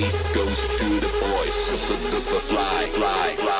taste goes to the voice of the, the, the fly, fly, fly.